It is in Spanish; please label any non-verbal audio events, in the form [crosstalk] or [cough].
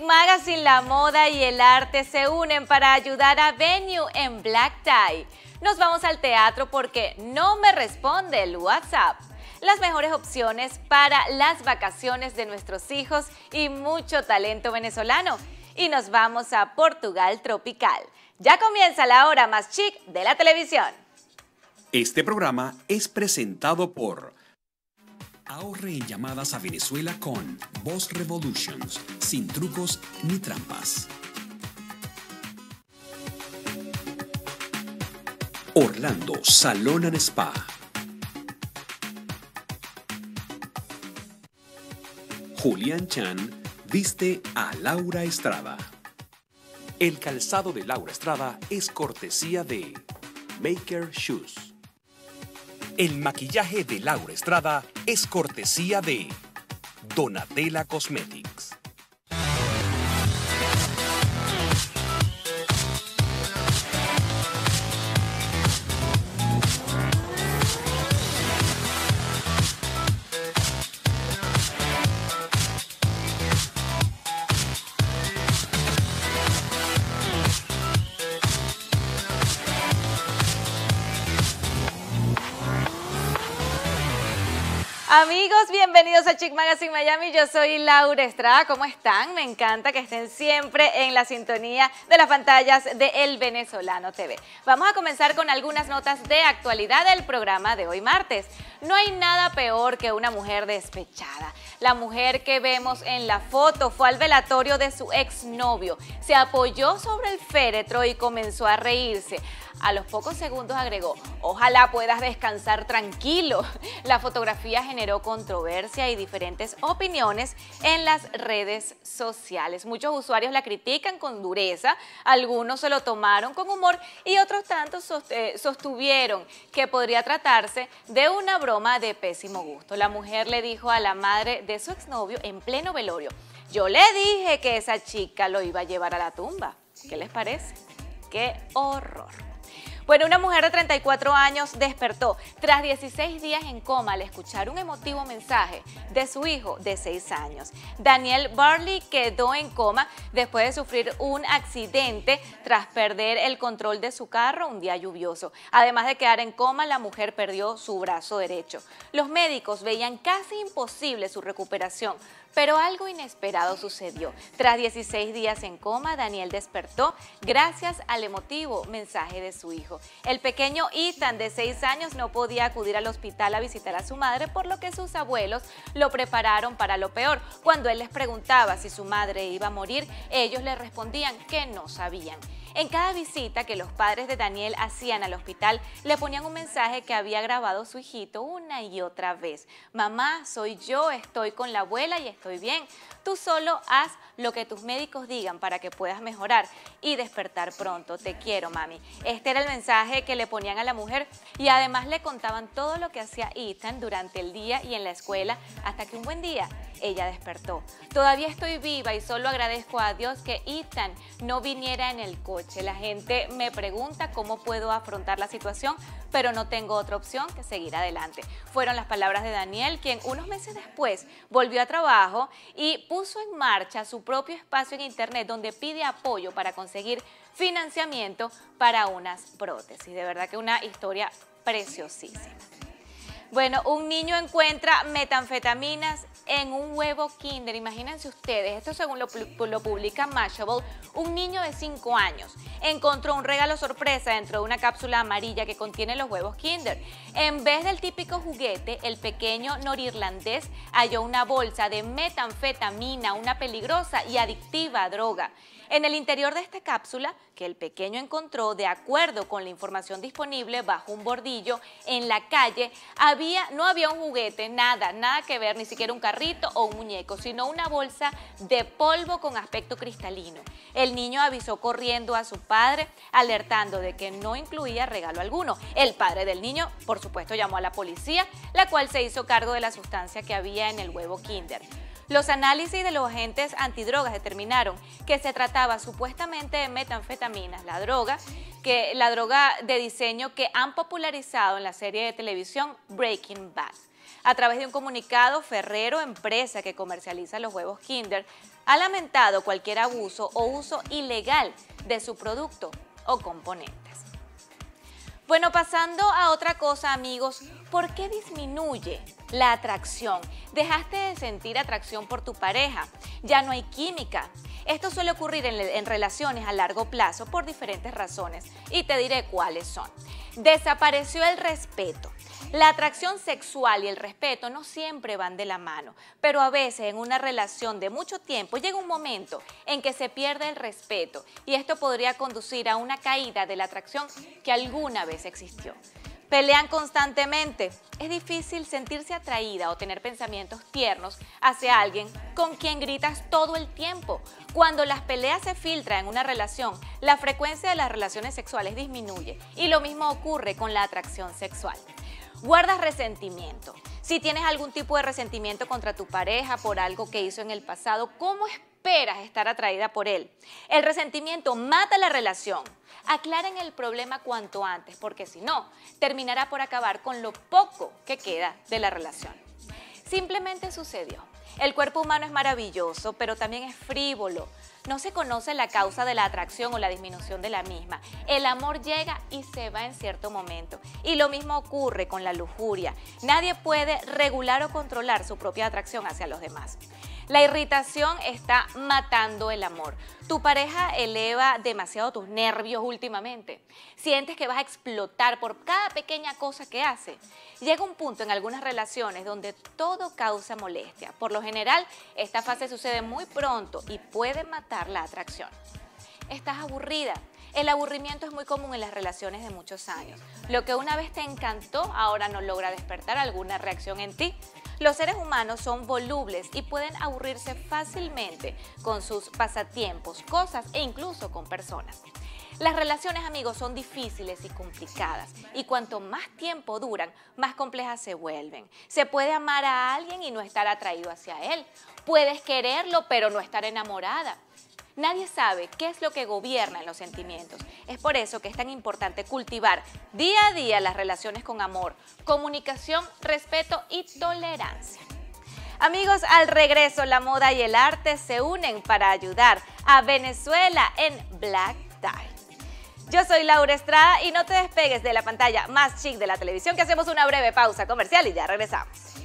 Magazine, la moda y el arte se unen para ayudar a Venue en Black Tie. Nos vamos al teatro porque no me responde el WhatsApp. Las mejores opciones para las vacaciones de nuestros hijos y mucho talento venezolano. Y nos vamos a Portugal tropical. Ya comienza la hora más chic de la televisión. Este programa es presentado por Ahorre en llamadas a Venezuela con Voz Revolutions, sin trucos ni trampas. Orlando Salón and Spa. Julián Chan viste a Laura Estrada. El calzado de Laura Estrada es cortesía de Maker Shoes. El maquillaje de Laura Estrada es cortesía de Donatella Cosmetics. Amigos, bienvenidos a Chic Magazine Miami. Yo soy Laura Estrada. ¿Cómo están? Me encanta que estén siempre en la sintonía de las pantallas de El Venezolano TV. Vamos a comenzar con algunas notas de actualidad del programa de hoy martes. No hay nada peor que una mujer despechada. La mujer que vemos en la foto fue al velatorio de su exnovio. Se apoyó sobre el féretro y comenzó a reírse. A los pocos segundos agregó, ojalá puedas descansar tranquilo. [laughs] La fotografía generó controversia y diferentes opiniones en las redes sociales. Muchos usuarios la critican con dureza, algunos se lo tomaron con humor y otros tantos sostuvieron que podría tratarse de una broma de pésimo gusto. La mujer le dijo a la madre de su exnovio en pleno velorio, yo le dije que esa chica lo iba a llevar a la tumba. ¿Qué les parece? ¡Qué horror! Bueno, una mujer de 34 años despertó tras 16 días en coma al escuchar un emotivo mensaje de su hijo de 6 años. Daniel Barley quedó en coma después de sufrir un accidente tras perder el control de su carro un día lluvioso. Además de quedar en coma, la mujer perdió su brazo derecho. Los médicos veían casi imposible su recuperación, pero algo inesperado sucedió. Tras 16 días en coma, Daniel despertó gracias al emotivo mensaje de su hijo. El pequeño Ethan, de 6 años, no podía acudir al hospital a visitar a su madre, por lo que sus abuelos lo prepararon para lo peor. Cuando él les preguntaba si su madre iba a morir, ellos le respondían que no sabían. En cada visita que los padres de Daniel hacían al hospital, le ponían un mensaje que había grabado su hijito una y otra vez. Mamá, soy yo, estoy con la abuela y estoy bien. Tú solo haz lo que tus médicos digan para que puedas mejorar y despertar pronto. Te quiero, mami. Este era el mensaje que le ponían a la mujer y además le contaban todo lo que hacía Ethan durante el día y en la escuela hasta que un buen día ella despertó. Todavía estoy viva y solo agradezco a Dios que Ethan no viniera en el coche. La gente me pregunta cómo puedo afrontar la situación, pero no tengo otra opción que seguir adelante. Fueron las palabras de Daniel, quien unos meses después volvió a trabajo y puso en marcha su propio espacio en internet donde pide apoyo para conseguir financiamiento para unas prótesis. De verdad que una historia preciosísima. Bueno, un niño encuentra metanfetaminas en un huevo Kinder. Imagínense ustedes, esto según lo, lo publica Mashable, un niño de 5 años encontró un regalo sorpresa dentro de una cápsula amarilla que contiene los huevos Kinder. En vez del típico juguete, el pequeño norirlandés halló una bolsa de metanfetamina, una peligrosa y adictiva droga. En el interior de esta cápsula, que el pequeño encontró de acuerdo con la información disponible bajo un bordillo en la calle, había, no había un juguete, nada, nada que ver, ni siquiera un o un muñeco, sino una bolsa de polvo con aspecto cristalino. El niño avisó corriendo a su padre, alertando de que no incluía regalo alguno. El padre del niño, por supuesto, llamó a la policía, la cual se hizo cargo de la sustancia que había en el huevo Kinder. Los análisis de los agentes antidrogas determinaron que se trataba supuestamente de metanfetaminas, la droga, que, la droga de diseño que han popularizado en la serie de televisión Breaking Bad. A través de un comunicado, Ferrero, empresa que comercializa los huevos Kinder, ha lamentado cualquier abuso o uso ilegal de su producto o componentes. Bueno, pasando a otra cosa, amigos, ¿por qué disminuye la atracción? Dejaste de sentir atracción por tu pareja, ya no hay química. Esto suele ocurrir en, en, relaciones a largo plazo por diferentes razones y te diré cuáles son. Desapareció el respeto. La atracción sexual y el respeto no siempre van de la mano, pero a veces en una relación de mucho tiempo llega un momento en que se pierde el respeto y esto podría conducir a una caída de la atracción que alguna vez existió. Pelean constantemente. Es difícil sentirse atraída o tener pensamientos tiernos hacia alguien con quien gritas todo el tiempo. Cuando las peleas se filtran en una relación, la frecuencia de las relaciones sexuales disminuye y lo mismo ocurre con la atracción sexual. Guardas resentimiento. Si tienes algún tipo de resentimiento contra tu pareja por algo que hizo en el pasado, ¿cómo esperas estar atraída por él? El resentimiento mata la relación. Aclaren el problema cuanto antes, porque si no, terminará por acabar con lo poco que queda de la relación. Simplemente sucedió. El cuerpo humano es maravilloso, pero también es frívolo. No se conoce la causa de la atracción o la disminución de la misma. El amor llega y se va en cierto momento. Y lo mismo ocurre con la lujuria. Nadie puede regular o controlar su propia atracción hacia los demás. La irritación está matando el amor. Tu pareja eleva demasiado tus nervios últimamente. Sientes que vas a explotar por cada pequeña cosa que hace. Llega un punto en algunas relaciones donde todo causa molestia. Por lo general, esta fase sucede muy pronto y puede matar la atracción. Estás aburrida. El aburrimiento es muy común en las relaciones de muchos años. Lo que una vez te encantó ahora no logra despertar alguna reacción en ti. Los seres humanos son volubles y pueden aburrirse fácilmente con sus pasatiempos, cosas e incluso con personas. Las relaciones, amigos, son difíciles y complicadas y cuanto más tiempo duran, más complejas se vuelven. Se puede amar a alguien y no estar atraído hacia él. Puedes quererlo, pero no estar enamorada. Nadie sabe qué es lo que gobierna en los sentimientos. Es por eso que es tan importante cultivar día a día las relaciones con amor, comunicación, respeto y tolerancia. Amigos, al regreso la moda y el arte se unen para ayudar a Venezuela en Black Tie. Yo soy Laura Estrada y no te despegues de la pantalla más chic de la televisión que hacemos una breve pausa comercial y ya regresamos.